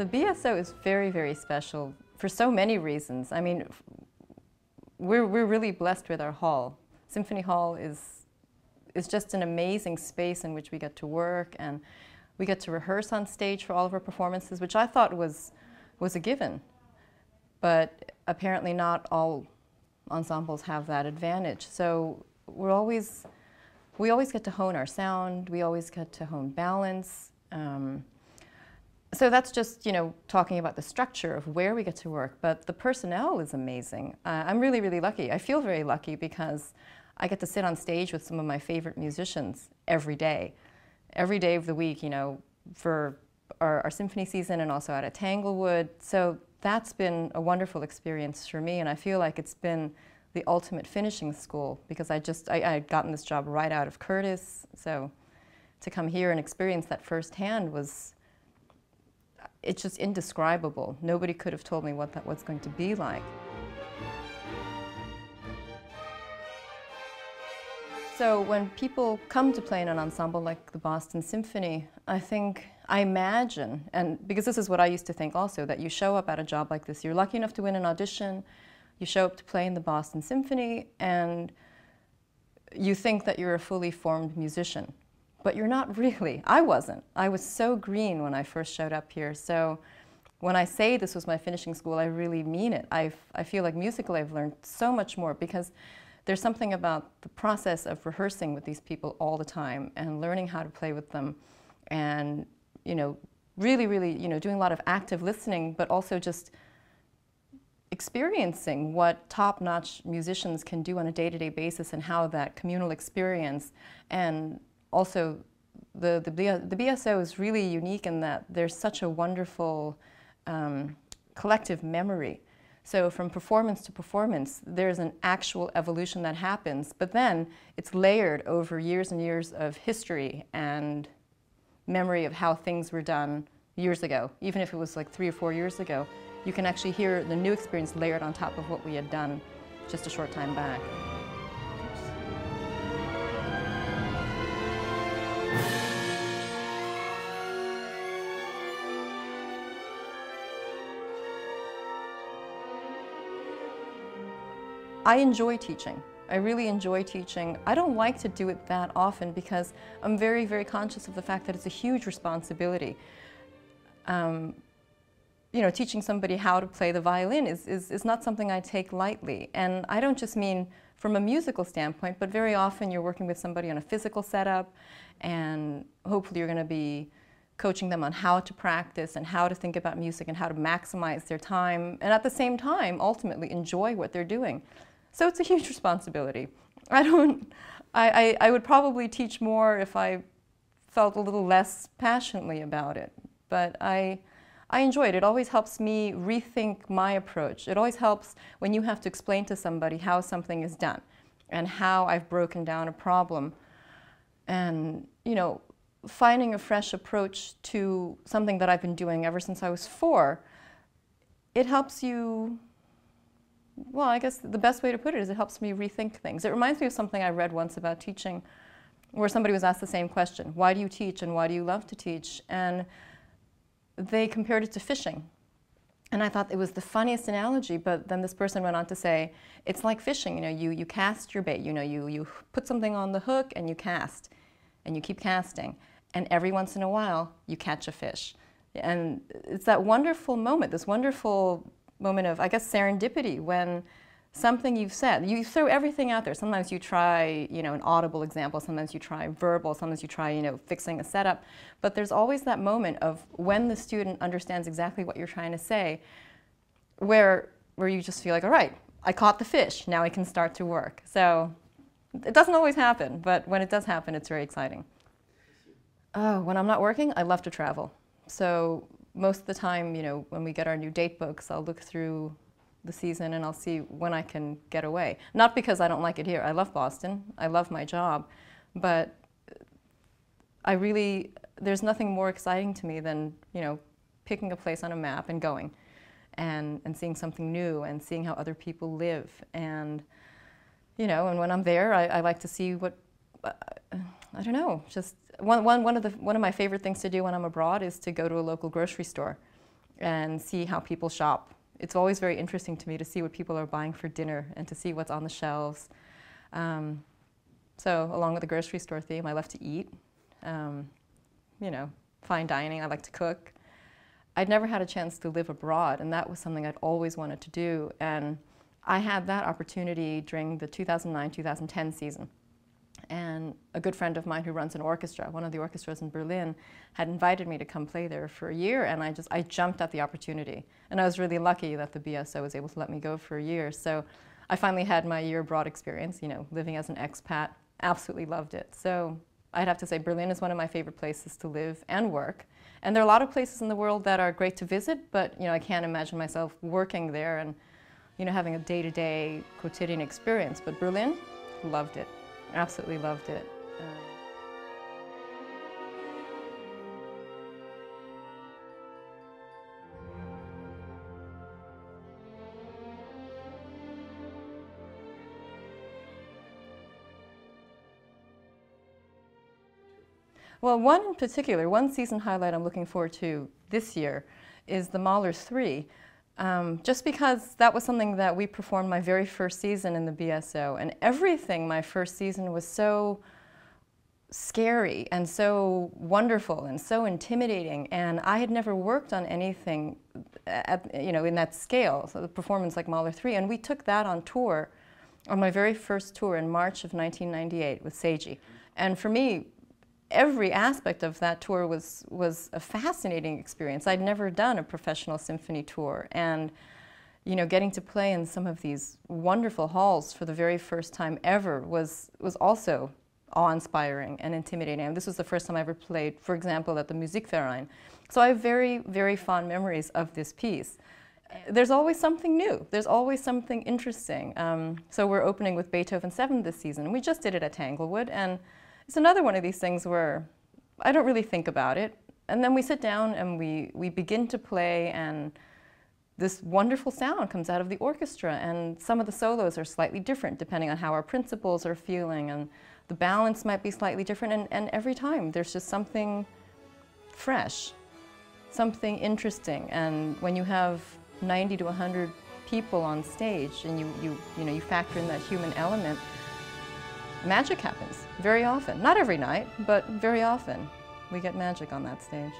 The BSO is very, very special for so many reasons. I mean, we're, we're really blessed with our hall. Symphony Hall is, is just an amazing space in which we get to work and we get to rehearse on stage for all of our performances, which I thought was, was a given. But apparently not all ensembles have that advantage. So we're always, we always get to hone our sound, we always get to hone balance. Um, so that's just, you know, talking about the structure of where we get to work, but the personnel is amazing. Uh, I'm really, really lucky. I feel very lucky because I get to sit on stage with some of my favorite musicians every day. Every day of the week, you know, for our, our symphony season and also out at Tanglewood. So that's been a wonderful experience for me and I feel like it's been the ultimate finishing school because I just, I, I'd gotten this job right out of Curtis. So to come here and experience that firsthand was, it's just indescribable. Nobody could have told me what that was going to be like. So when people come to play in an ensemble like the Boston Symphony, I think, I imagine, and because this is what I used to think also, that you show up at a job like this, you're lucky enough to win an audition, you show up to play in the Boston Symphony, and you think that you're a fully formed musician but you're not really. I wasn't. I was so green when I first showed up here. So when I say this was my finishing school, I really mean it. i I feel like musically I've learned so much more because there's something about the process of rehearsing with these people all the time and learning how to play with them and, you know, really, really, you know, doing a lot of active listening, but also just experiencing what top-notch musicians can do on a day-to-day -day basis and how that communal experience and also the, the, the BSO is really unique in that there's such a wonderful um, collective memory. So from performance to performance, there's an actual evolution that happens, but then it's layered over years and years of history and memory of how things were done years ago. Even if it was like three or four years ago, you can actually hear the new experience layered on top of what we had done just a short time back. I enjoy teaching. I really enjoy teaching. I don't like to do it that often because I'm very, very conscious of the fact that it's a huge responsibility. Um, you know, teaching somebody how to play the violin is, is, is not something I take lightly. And I don't just mean from a musical standpoint, but very often you're working with somebody on a physical setup and hopefully you're going to be coaching them on how to practice and how to think about music and how to maximize their time and at the same time ultimately enjoy what they're doing. So it's a huge responsibility. I don't, I, I, I would probably teach more if I felt a little less passionately about it. But I, I enjoy it. It always helps me rethink my approach. It always helps when you have to explain to somebody how something is done and how I've broken down a problem. And, you know, finding a fresh approach to something that I've been doing ever since I was four, it helps you well, I guess the best way to put it is it helps me rethink things. It reminds me of something I read once about teaching where somebody was asked the same question, why do you teach and why do you love to teach? And they compared it to fishing. And I thought it was the funniest analogy, but then this person went on to say, it's like fishing, you know, you, you cast your bait, you know, you, you put something on the hook and you cast, and you keep casting. And every once in a while, you catch a fish. And it's that wonderful moment, this wonderful moment of, I guess, serendipity when something you've said, you throw everything out there. Sometimes you try, you know, an audible example, sometimes you try verbal, sometimes you try, you know, fixing a setup. But there's always that moment of when the student understands exactly what you're trying to say, where, where you just feel like, all right, I caught the fish, now I can start to work. So it doesn't always happen, but when it does happen, it's very exciting. Oh, when I'm not working, I love to travel. So most of the time, you know, when we get our new date books, I'll look through the season and I'll see when I can get away. Not because I don't like it here. I love Boston. I love my job. But I really, there's nothing more exciting to me than, you know, picking a place on a map and going and, and seeing something new and seeing how other people live. And, you know, and when I'm there, I, I like to see what, uh, I don't know, just one, one, one, of the, one of my favorite things to do when I'm abroad is to go to a local grocery store and see how people shop. It's always very interesting to me to see what people are buying for dinner and to see what's on the shelves. Um, so along with the grocery store theme, I love to eat. Um, you know, fine dining, I like to cook. I'd never had a chance to live abroad, and that was something I'd always wanted to do. And I had that opportunity during the 2009-2010 season. And a good friend of mine who runs an orchestra, one of the orchestras in Berlin, had invited me to come play there for a year, and I just I jumped at the opportunity. And I was really lucky that the BSO was able to let me go for a year. So I finally had my year abroad experience, you know, living as an expat. Absolutely loved it. So I'd have to say Berlin is one of my favorite places to live and work. And there are a lot of places in the world that are great to visit, but you know, I can't imagine myself working there and you know, having a day-to-day -day quotidian experience. But Berlin, loved it. Absolutely loved it. Well, one in particular, one season highlight I'm looking forward to this year is the Mahler 3. Um, just because that was something that we performed my very first season in the BSO, and everything my first season was so scary and so wonderful and so intimidating, and I had never worked on anything at, you know, in that scale, so the performance like Mahler 3, and we took that on tour, on my very first tour in March of 1998 with Seiji. And for me, every aspect of that tour was, was a fascinating experience. I'd never done a professional symphony tour and you know, getting to play in some of these wonderful halls for the very first time ever was, was also awe-inspiring and intimidating. And this was the first time I ever played, for example, at the Musikverein. So I have very, very fond memories of this piece. There's always something new. There's always something interesting. Um, so we're opening with Beethoven 7 this season. We just did it at Tanglewood, and it's another one of these things where I don't really think about it. And then we sit down and we, we begin to play and this wonderful sound comes out of the orchestra and some of the solos are slightly different depending on how our principals are feeling and the balance might be slightly different and, and every time there's just something fresh, something interesting and when you have 90 to 100 people on stage and you, you, you, know, you factor in that human element, magic happens very often. Not every night, but very often we get magic on that stage.